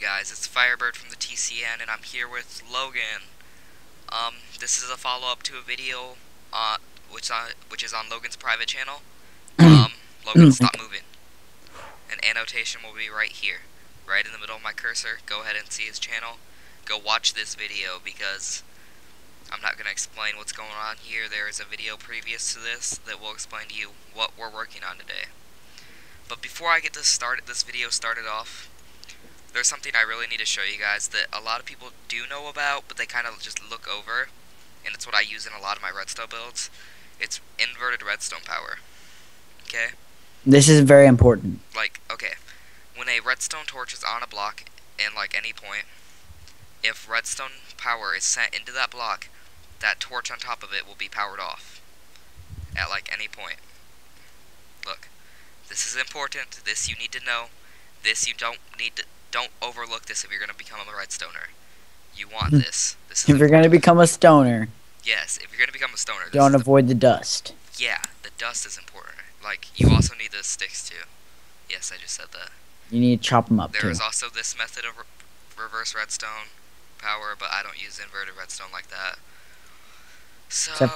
guys, it's Firebird from the TCN, and I'm here with Logan. Um, this is a follow-up to a video, uh, which on which is on Logan's private channel. Um, Logan, stop moving. An annotation will be right here, right in the middle of my cursor. Go ahead and see his channel. Go watch this video because I'm not gonna explain what's going on here. There is a video previous to this that will explain to you what we're working on today. But before I get this started, this video started off, there's something I really need to show you guys that a lot of people do know about, but they kind of just look over, and it's what I use in a lot of my redstone builds. It's inverted redstone power. Okay? This is very important. Like, okay, when a redstone torch is on a block in like any point, if redstone power is sent into that block, that torch on top of it will be powered off at like any point. Look, this is important. This you need to know. This you don't need to don't overlook this if you're gonna become a redstoner. You want Hmm. this. This is If you're gonna become a stoner, yes. If you're gonna become a stoner, don't is the- avoid the dust. yeah, the dust is important. Like you also need the sticks too. Yes, I just said that. You need to chop them up There too. is also this method of re reverse redstone power, but I don't use inverted redstone like that. So, Except-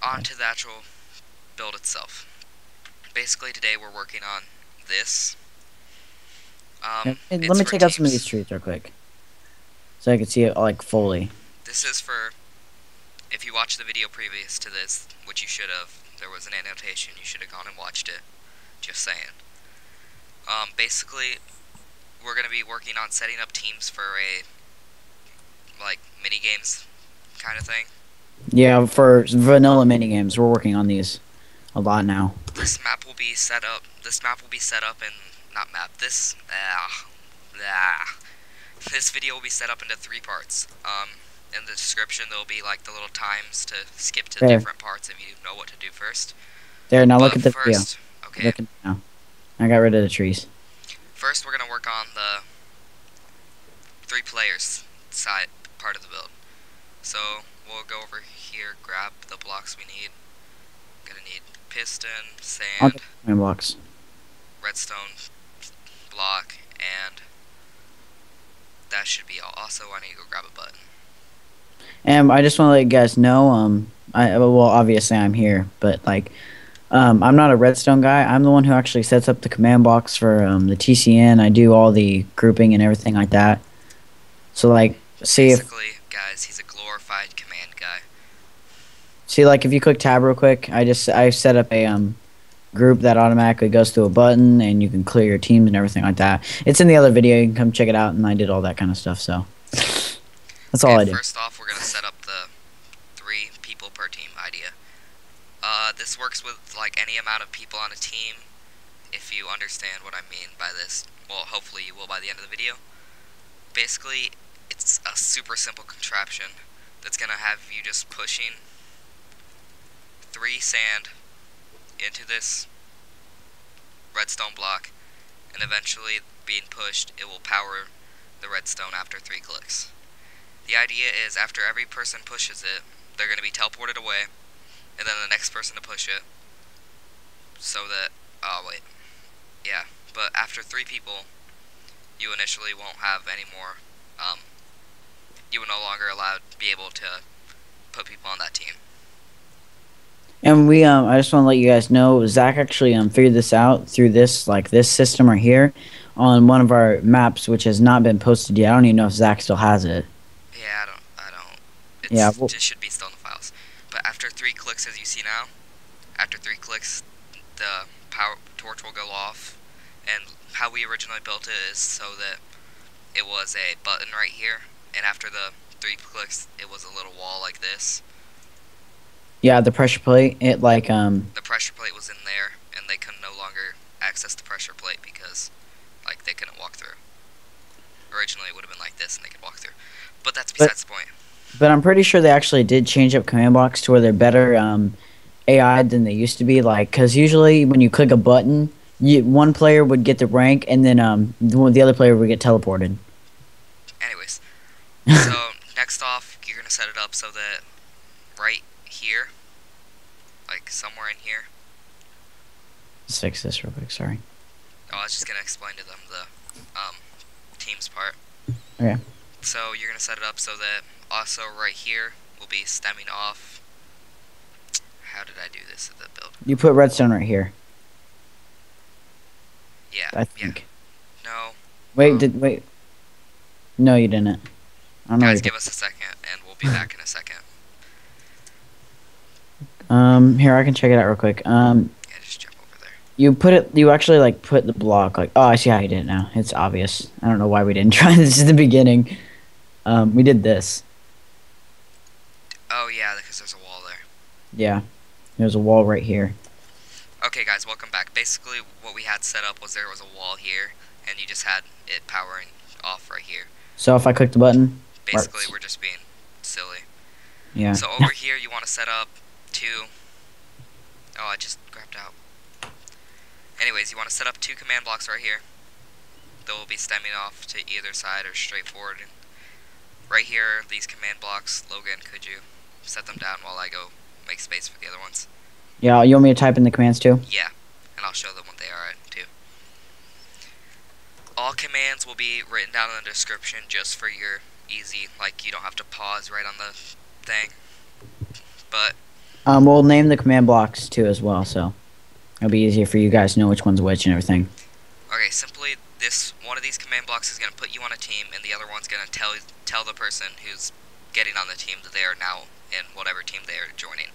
on to the actual build itself. Basically, today we're working on this. Um, Let me take out some of these trees real quick, so I can see it like fully. This is for if you watched the video previous to this, which you should have. There was an annotation. You should have gone and watched it. Just saying. Um, basically, we're gonna be working on setting up teams for a like mini games kind of thing. Yeah, for vanilla mini games, we're working on these a lot now. This map will be set up. This map will be set up in not map. This ah ah. This video will be set up into three parts. Um, in the description there'll be like the little times to skip to There. different parts if you know what to do first. There, now look at the video. first, okay. Look at now. I got rid of the trees. First, we're gonna work on the three players side part of the build. So we'll go over here, grab the blocks we need. Gonna need piston, sand, blocks. redstone block, and that should be all. Also, I need to go grab a button. And I just want to let you guys know, um, I well, obviously I'm here, but like, um, I'm not a redstone guy. I'm the one who actually sets up the command blocks for um, the TCN. I do all the grouping and everything like that. So like, see if Basically, guys, he's a glorified command guy. see like if you click tab real quick, I just I set up a um group that automatically goes to a button and you can clear your teams and everything like that. It's in the other video. You can come check it out, and I did all that kind of stuff. So that's all Okay, I do. First off, we're gonna set up the three people per team idea. Uh, this works with like any amount of people on a team. If you understand what I mean by this, well, hopefully you will by the end of the video. Basically, it's a super simple contraption that's gonna have you just pushing three sand into this redstone block, and eventually being pushed, it will power the redstone after three clicks. The idea is after every person pushes it, they're going to be teleported away, and then the next person to push it. So that, oh wait, yeah, but after three people, you initially won't have any more, um, you will no longer allowed be able to put people on that team. And we, um, I just want to let you guys know, Zach actually um figured this out through this like this system right here, on one of our maps, which has not been posted yet. I don't even know if Zach still has it. Yeah, I don't, I don't. It's, Yeah, well- it should be still in the files. But after three clicks, as you see now, after three clicks, the power torch will go off. And how we originally built it is so that it was a button right here, and after the three clicks, it was a little wall like this. Yeah, the pressure plate. It like um The pressure plate was in there, and they could no longer access the pressure plate because, like, they couldn't walk through. Originally, it would have been like this, and they could walk through. But that's But- besides the point. But I'm pretty sure they actually did change up command blocks to where they're better um, AI than they used to be. Like, because usually when you click a button, you, one player would get the rank, and then um, the, the other player would get teleported. Anyways, so next off, you're gonna set it up so that right here, like somewhere in here. Let's fix this real quick. Sorry. Oh, I was just gonna explain to them the um, teams part. Okay. So you're gonna set it up so that also right here will be stemming off. How did I do this at the build? You put redstone right here. Yeah. I yeah. think. No. Wait, did wait? No, you didn't. I don't. Guys, give us a second, and we'll be back in a second. Um, here I can check it out real quick. Um, Yeah, just jump over there. you put it. You actually like put the block like. Oh, I see how you did it now. It's obvious. I don't know why we didn't try this at the beginning. Um, we did this. Oh yeah, because there's a wall there. Yeah. There's a wall right here. Okay, guys, welcome back. Basically, what we had set up was there was a wall here, and you just had it powering off right here. So if I click the button, Basically, Works. we're just being silly. yeah. So over here, you want to set up two. Oh, I just grabbed out. Anyways, you want to set up two command blocks right here. They will be stemming off to either side or straight forward. And right here, these command blocks. Logan, could you set them down while I go make space for the other ones? Yeah. You want me to type in the commands too? Yeah, and I'll show them what they are too. All commands will be written down in the description just for your easy, like you don't have to pause right on the thing. But Um, we'll name the command blocks too as well, so it'll be easier for you guys to know which one's which and everything. okay, simply this one of these command blocks is gonna put you on a team, and the other one's gonna tell tell the person who's getting on the team that they are now in whatever team they are joining.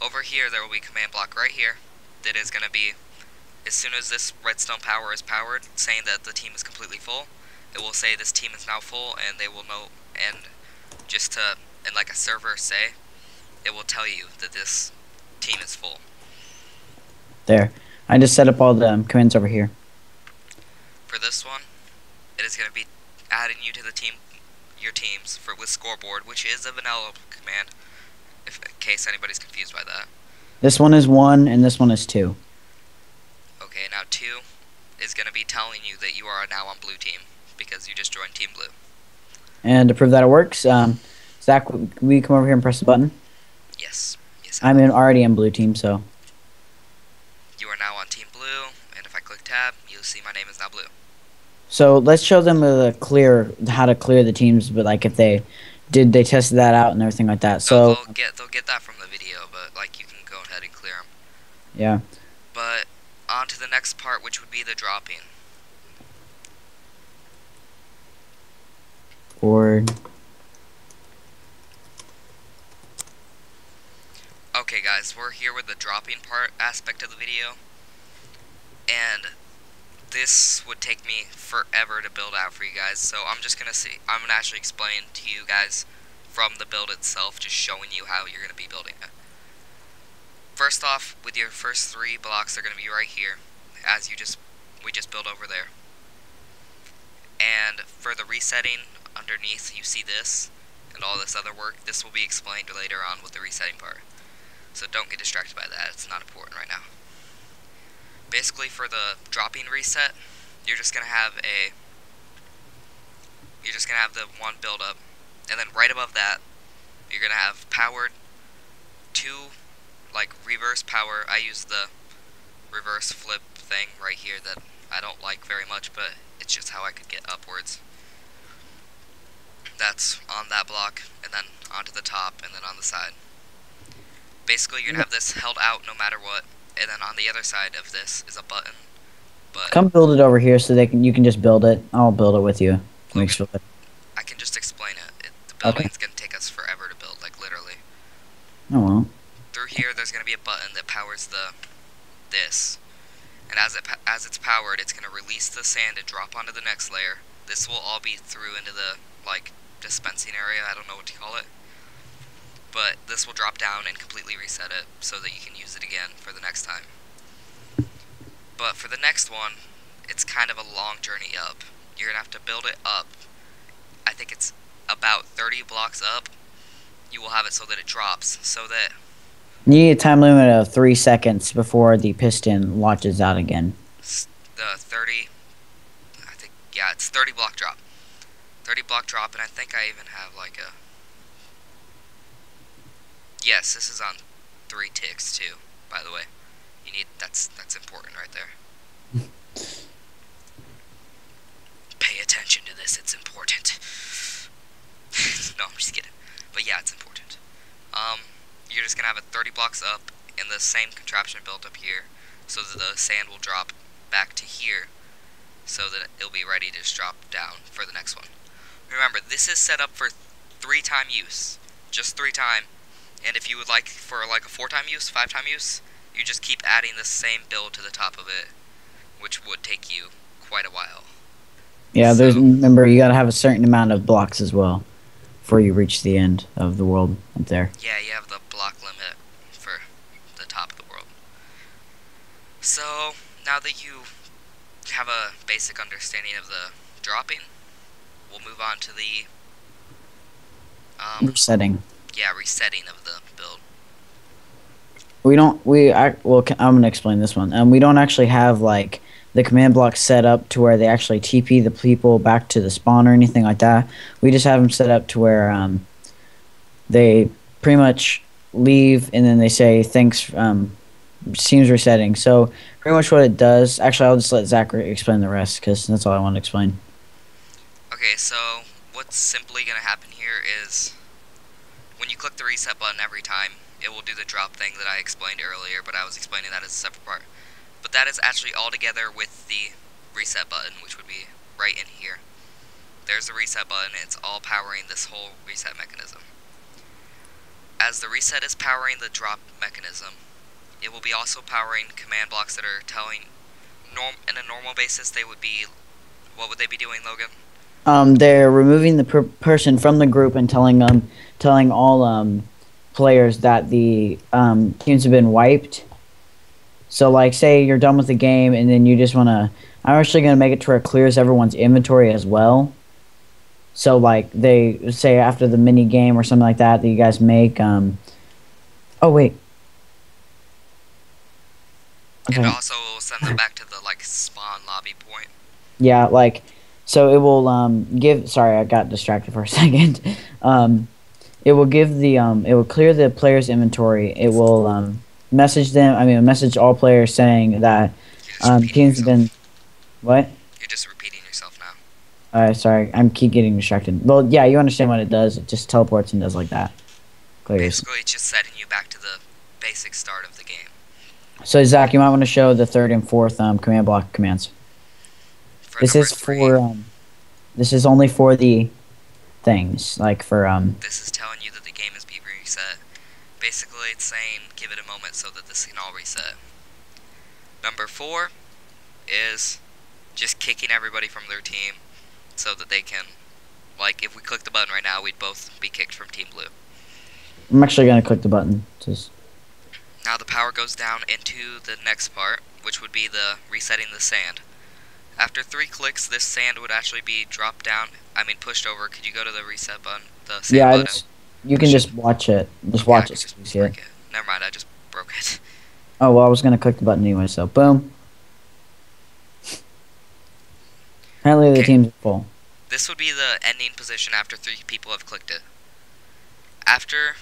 Over here, there will be command block right here that is gonna be as soon as this redstone power is powered, saying that the team is completely full, it will say this team is now full, and they will know, and just to, and like a server say, it will tell you that this team is full. There. I just set up all the um, commands over here. For this one, it is going to be adding you to the team, your teams for with scoreboard, which is a vanilla command. If in case anybody's confused by that. This one is one and this one is two. Okay, now two is going to be telling you that you are now on blue team because you just joined Team Blue. And to prove that it works, um, Zach, we come over here and press the button? Yes, yes. I'm in, already in blue team, so You are now on Team Blue, and if I click tab, you'll see my name is now Blue. so let's show them the clear how to clear the teams. But like if they did, they tested that out and everything like that. So they'll get they'll get that from the video, but like you can go ahead and clear them. yeah, But on to the next part, which would be the dropping. forward. Okay, guys, we're here with the dropping part aspect of the video, and this would take me forever to build out for you guys. So I'm just gonna see. I'm gonna actually explain to you guys from the build itself, just showing you how you're gonna be building it. First off, with your first three blocks, they're gonna be right here, as you just we just built over there. And for the resetting underneath, you see this and all this other work. This will be explained later on with the resetting part. So don't get distracted by that. It's not important right now. Basically, for the dropping reset, you're just gonna have a. You're just gonna have the one build up, and then right above that, you're gonna have powered two, like reverse power. I use the reverse flip thing right here that I don't like very much, but it's just how I could get upwards. That's on that block, and then onto the top, and then on the side. Basically, you're gonna have this held out no matter what, and then on the other side of this is a button. But Come build it over here so they can. You can just build it. I'll build it with you. Feel better. I can just explain it. it the Okay. building's gonna take us forever to build, like literally. Oh well. Through here, there's gonna be a button that powers the this, and as it as it's powered, it's gonna release the sand to drop onto the next layer. This will all be through into the like dispensing area. I don't know what to call it, but this will drop down and completely reset it so that you can use it again for the next time. But for the next one, it's kind of a long journey up. You're gonna have to build it up. I think it's about 30 blocks up. You will have it so that it drops, so that You need a time limit of three seconds before the piston launches out again. the 30 I think yeah it's 30 block drop 30 block drop and I think I even have like a yes this is on three ticks too by the way you need that's that's important right there pay attention to this. It's important. no, I'm just kidding. But yeah, it's important. Um, you're just gonna have it 30 blocks up in the same contraption built up here, so that the sand will drop back to here, so that it'll be ready to just drop down for the next one. Remember, this is set up for three time use, just three time. And if you would like for like a four time use, five time use, you just keep adding the same build to the top of it, which would take you quite a while. Yeah, So- there's remember you gotta have a certain amount of blocks as well before you reach the end of the world up there. Yeah, you have the block limit for the top of the world. So, now that you have a basic understanding of the dropping, we'll move on to the um, Resetting. Resetting of the build. We don't. We. I, well, I'm gonna explain this one. Um, we don't actually have like the command block set up to where they actually TP the people back to the spawn or anything like that. We just have them set up to where um, they pretty much leave and then they say thanks. Um, seems resetting. So pretty much what it does. Actually, I'll just let Zach re- explain the rest because that's all I want to explain. Okay, so what's simply going to happen here is when you click the reset button every time, it will do the drop thing that I explained earlier, but I was explaining that as a separate part. But that is actually all together with the reset button, which would be right in here. There's the reset button, it's all powering this whole reset mechanism. As the reset is powering the drop mechanism, it will be also powering command blocks that are telling norm in a normal basis they would be what would they be doing, Logan? Um, they're removing the per- person from the group and telling them, telling all um, players that the um, teams have been wiped. So, like, say you're done with the game, and then you just want to. I'm actually going to make it to where it clears everyone's inventory as well. So, like, they say after the mini game or something like that that you guys make. Um, oh wait. And also it will send them back to the like spawn lobby point. Yeah, like so it will um give sorry, I got distracted for a second. Um it will give the um it will clear the player's inventory. It will um message them I mean message all players saying that um teams have been what? You're just repeating yourself now. Uh sorry, I'm keep getting distracted. Well yeah, you understand what it does. It just teleports and does like that. Clears. Basically, it's just setting you back to the basic start of the game. So Zach, you might want to show the third and fourth um command block commands. For This is for um this is only for the things, like for um this is telling you that the game is being reset. Basically, it's saying give it a moment so that this can all reset. Number four is just kicking everybody from their team so that they can, like, if we click the button right now, we'd both be kicked from Team Blue. I'm actually gonna click the button. Just Now the power goes down into the next part, which would be the resetting the sand. After three clicks, this sand would actually be dropped down. I mean, pushed over. Could you go to the reset button? The sand yeah, button. it's, you can just watch it. Just watch it. just so it. it. Never mind. I just broke it. Oh well, I was gonna click the button anyway. So boom. Apparently the Okay. team's full. This would be the ending position after three people have clicked it. After,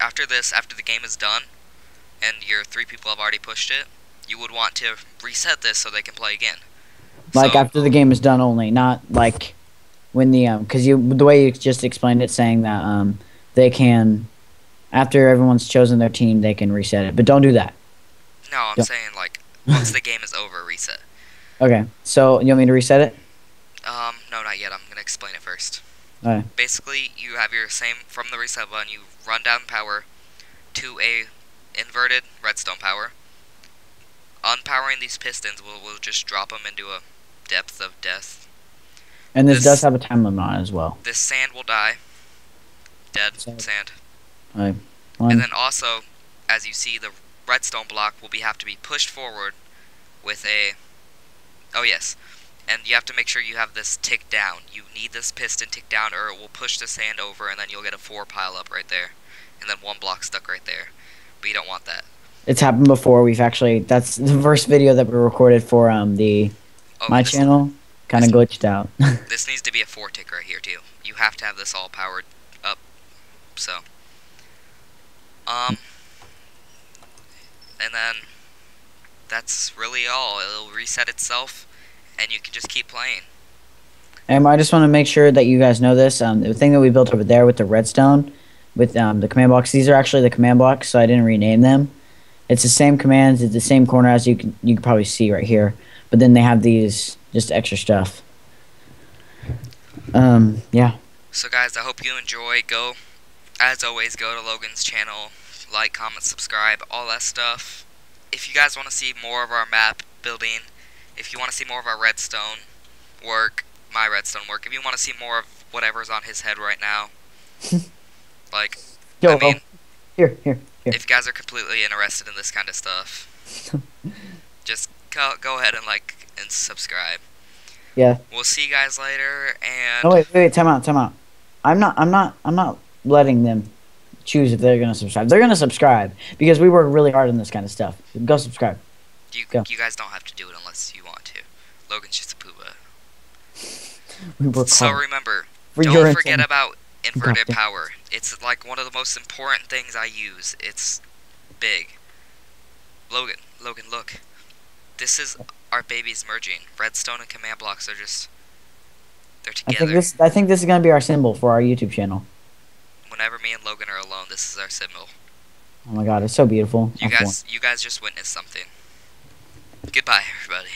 after this, after the game is done, and your three people have already pushed it, you would want to reset this so they can play again. Like So- after the game is done, only not like when the um because you the way you just explained it, saying that um they can after everyone's chosen their team, they can reset it. But don't do that. No, I'm Yeah. saying like once the game is over, reset. Okay. So you want me to reset it? Um, no, not yet. I'm gonna explain it first. Okay. Basically, you have your same from the reset button. You run down power to a inverted redstone power. Unpowering these pistons will will just drop them into a depth of death. And this, This- does have a time limit on it as well. This sand will die. Dead So- sand. One. And then also, as you see, the redstone block will be have to be pushed forward with a. Oh yes, and you have to make sure you have this tick down. You need this piston tick down, or it will push the sand over, and then you'll get a four pile up right there, and then one block stuck right there. But you don't want that. It's happened before. We've actually that's the first video that we recorded for um the Oh, my channel. Kind of glitched out. This needs to be a four tick right here too. You have to have this all powered up. So. Um. And then. That's really all. It'll reset itself, and you can just keep playing. And I just want to make sure that you guys know this. Um, the thing that we built over there with the redstone, with um, the command blocks. These are actually the command blocks, so I didn't rename them. It's the same commands. It's the same corner as you can you can probably see right here. But then they have these just extra stuff. Um, yeah. So guys, I hope you enjoy. Go, as always, go to Logan's channel, like, comment, subscribe, all that stuff. If you guys want to see more of our map building, if you want to see more of our redstone work, my redstone work, if you want to see more of whatever's on his head right now, like, Yo, I mean, oh, here, here, here. if you guys are completely interested in this kind of stuff, just go, go ahead and like and subscribe. Yeah. We'll see you guys later, and No wait, wait, wait, time out, time out. I'm not, I'm not, I'm not letting them choose if they're gonna subscribe. They're gonna subscribe because we work really hard on this kind of stuff. Go subscribe. you go. you guys don't have to do it unless you want to. Logan's just a pooba. We work So hard. remember, For don't forget intent. about inverted Gotcha. power. It's like one of the most important things I use. It's big. Logan, Logan, look. This is our babies merging. Redstone and command blocks are just they're I together. think this, I think this is gonna be our symbol for our YouTube channel. Whenever me and Logan are alone, this is our symbol. Oh my god, it's so beautiful. You I guys you guys just witnessed something. Goodbye everybody.